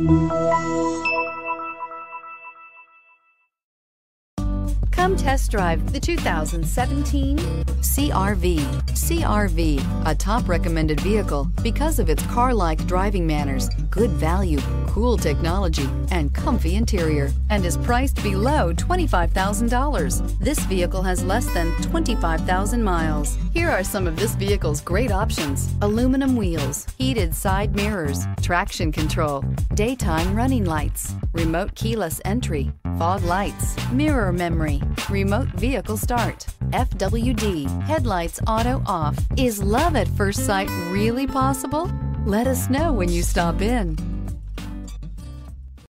Música Come test drive the 2017 CRV. CRV, a top recommended vehicle because of its car-like driving manners, good value, cool technology, and comfy interior, and is priced below $25,000. This vehicle has less than 25,000 miles. Here are some of this vehicle's great options. Aluminum wheels, heated side mirrors, traction control, daytime running lights, remote keyless entry, fog lights, mirror memory, remote vehicle start, FWD, headlights auto off. Is love at first sight really possible? Let us know when you stop in.